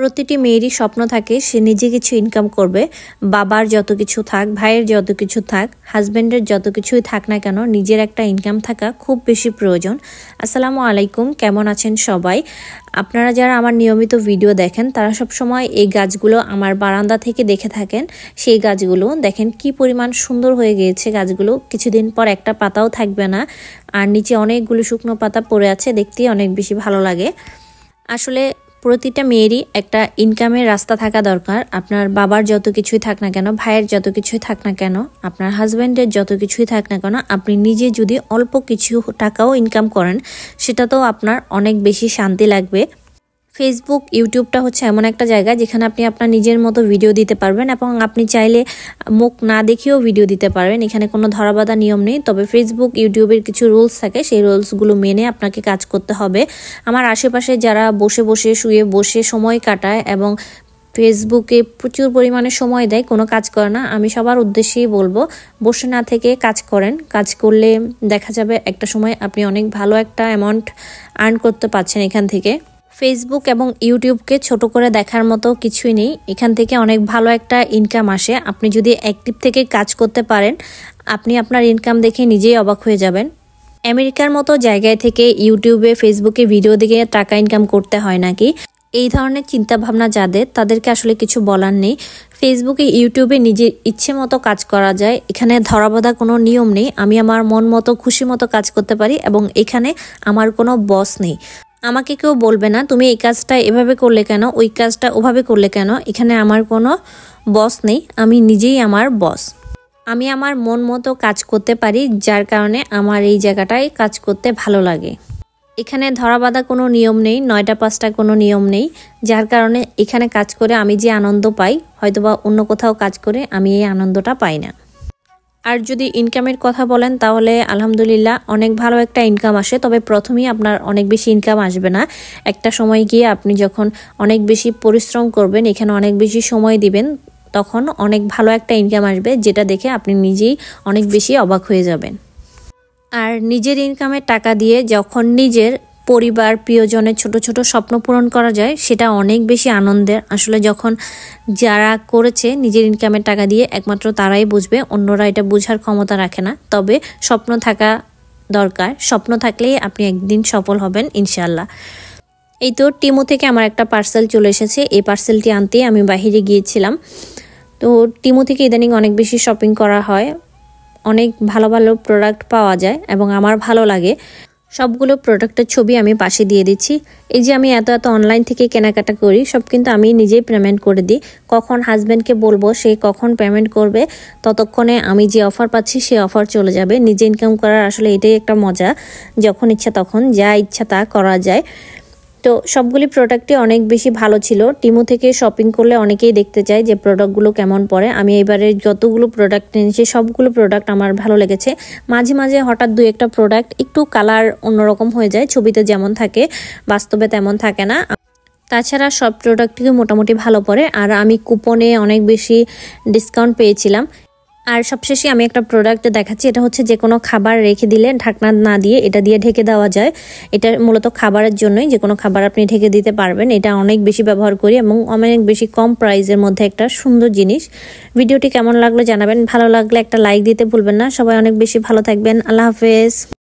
প্রতিটি মেয়েরই স্বপ্ন থাকে, সে নিজে কিছু ইনকাম করবে, বাবার যত কিছু থাক, ভাইয়ের যত কিছু থাক হাজব্যান্ডের যত কিছুই থাক না কেন, নিজের একটা ইনকাম থাকা খুব বেশি প্রয়োজন। আসসালামু আলাইকুম, কেমন আছেন সবাই? আপনারা যারা আমার নিয়মিত ভিডিও দেখেন, তারা সব সময় এই গাছগুলো আমার বারান্দা থেকে দেখে থাকেন। সেই গাছগুলো দেখেন কি পরিমাণ সুন্দর হয়ে গিয়েছে গাছগুলো। কিছুদিন পর একটা পাতাও থাকবে না, আর নিচে অনেকগুলো শুকনো পাতা পড়ে আছে দেখতে অনেক বেশি ভালো লাগে। আসলে প্রতিটা মেয়েরই একটা ইনকামের রাস্তা থাকা দরকার। আপনার বাবার যত কিছুই থাক না কেন, ভাইয়ের যত কিছুই থাক না কেন, আপনার হাজব্যান্ডের যত কিছুই থাক না কেন, আপনি নিজে যদি অল্প কিছু টাকাও ইনকাম করেন সেটা তো আপনার অনেক বেশি শান্তি লাগবে। ফেসবুক ইউটিউবটা হচ্ছে এমন একটা জায়গা যেখানে আপনি আপনার নিজের মতো ভিডিও দিতে পারবেন এবং আপনি চাইলে মুখ না দেখেও ভিডিও দিতে পারবেন। এখানে কোনো ধরাবাধা নিয়ম নেই। তবে ফেসবুক ইউটিউবের কিছু রুলস থাকে। সেই রুলসগুলো মেনে আপনাকে কাজ করতে হবে। আমার আশেপাশে যারা বসে বসে, শুয়ে বসে সময় কাটায় এবং ফেসবুকে প্রচুর পরিমাণে সময় দেয়, কোনো কাজ করে না, আমি সবার উদ্দেশ্যেই বলব, বসে না থেকে কাজ করেন। কাজ করলে দেখা যাবে একটা সময় আপনি অনেক ভালো একটা অ্যামাউন্ট আর্ন করতে পারছেন এখান থেকে। ফেসবুক এবং ইউটিউবকে ছোট করে দেখার মতো কিছুই নেই। এখান থেকে অনেক ভালো একটা ইনকাম আসে। আপনি যদি অ্যাক্টিভ থেকে কাজ করতে পারেন, আপনি আপনার ইনকাম দেখে নিজেই অবাক হয়ে যাবেন। আমেরিকার মতো জায়গায় থেকে ইউটিউবে ফেসবুকে ভিডিও দেখে টাকা ইনকাম করতে হয় নাকি? এই ধরনের চিন্তা ভাবনা যাদের, তাদেরকে আসলে কিছু বলার নেই। ফেসবুকে ইউটিউবে নিজের ইচ্ছে মতো কাজ করা যায়। এখানে ধরাবাধা কোনো নিয়ম নেই। আমি আমার মন মতো, খুশি মতো কাজ করতে পারি এবং এখানে আমার কোনো বস নেই। আমাকে কেউ বলবে না, তুমি এই কাজটা এভাবে করলে কেন? ওই কাজটা ওভাবে করলে কেন? এখানে আমার কোনো বস নেই, আমি নিজেই আমার বস আমি আমার মন মতো কাজ করতে পারি, যার কারণে আমার এই জায়গাটায় কাজ করতে ভালো লাগে। এখানে ধরা বাঁধা কোনো নিয়ম নেই, নয়টা পাঁচটা কোনো নিয়ম নেই, যার কারণে এখানে কাজ করে আমি যে আনন্দ পাই, হয়তোবা অন্য কোথাও কাজ করে আমি এই আনন্দটা পাই না। আর যদি ইনকামের কথা বলেন, তাহলে আলহামদুলিল্লাহ অনেক ভালো একটা ইনকাম আসে। তবে প্রথমেই আপনার অনেক বেশি ইনকাম আসবে না। একটা সময় গিয়ে আপনি যখন অনেক বেশি পরিশ্রম করবেন, এখানে অনেক বেশি সময় দিবেন, তখন অনেক ভালো একটা ইনকাম আসবে, যেটা দেখে আপনি নিজেই অনেক বেশি অবাক হয়ে যাবেন। আর নিজের ইনকামের টাকা দিয়ে যখন নিজের পরিবার, প্রিয়জনের ছোট ছোট স্বপ্ন পূরণ করা যায়, সেটা অনেক বেশি আনন্দের। আসলে যখন যারা করেছে নিজের ইনকামের টাকা দিয়ে, একমাত্র তারাই বুঝবে, অন্যরা এটা বোঝার ক্ষমতা রাখে না। তবে স্বপ্ন থাকা দরকার। স্বপ্ন থাকলেই আপনি একদিন সফল হবেন ইনশাল্লাহ এই তো টিমো থেকে আমার একটা পার্সেল চলে এসেছে। এই পার্সেলটি আনতে আমি বাহিরে গিয়েছিলাম। তো টিমো থেকে ইদানিং অনেক বেশি শপিং করা হয়। অনেক ভালো ভালো প্রোডাক্ট পাওয়া যায় এবং আমার ভালো লাগে। সবগুলো প্রোডাক্টের ছবি আমি পাশে দিয়ে দিচ্ছি। এই যে আমি এত এত অনলাইন থেকে কেনাকাটা করি, সব কিন্তু আমি নিজেই পেমেন্ট করে দিই। কখন হাজব্যান্ডকে বলব, সে কখন পেমেন্ট করবে, ততক্ষণে আমি যে অফার পাচ্ছি, সে অফার চলে যাবে। নিজে ইনকাম করার আসলে এটাই একটা মজা। যখন ইচ্ছা তখন, যা ইচ্ছা তা করা যায়। তো সবগুলি প্রোডাক্টই অনেক বেশি ভালো ছিল। টিমো থেকে শপিং করলে অনেকেই দেখতে চায় যে প্রোডাক্টগুলো কেমন পড়ে আমি এবারে যতগুলো প্রোডাক্ট এনেছি, সবগুলো প্রোডাক্ট আমার ভালো লেগেছে। মাঝে মাঝে হঠাৎ দু একটা প্রোডাক্ট একটু কালার অন্যরকম হয়ে যায়, ছবিতে যেমন থাকে, বাস্তবে তেমন থাকে না। তাছাড়া সব প্রোডাক্টই মোটামুটি ভালো পড়ে আর আমি কুপনে অনেক বেশি ডিসকাউন্ট পেয়েছিলাম। আর সবশেষে আমি একটা প্রোডাক্ট দেখাচ্ছি, এটা হচ্ছে যে কোনো খাবার রেখে দিলে, ঢাকনা না দিয়ে এটা দিয়ে ঢেকে দেওয়া যায়। এটা মূলত খাবারের জন্যই যে কোনো খাবার আপনি ঢেকে দিতে পারবেন। এটা অনেক বেশি ব্যবহার করি এবং অনেক বেশি কম প্রাইসের মধ্যে একটা সুন্দর জিনিস। ভিডিওটি কেমন লাগল জানাবেন। ভালো লাগলে একটা লাইক দিতে ভুলবেন না। সবাই অনেক বেশি ভালো থাকবেন। আল্লাহ হাফেজ।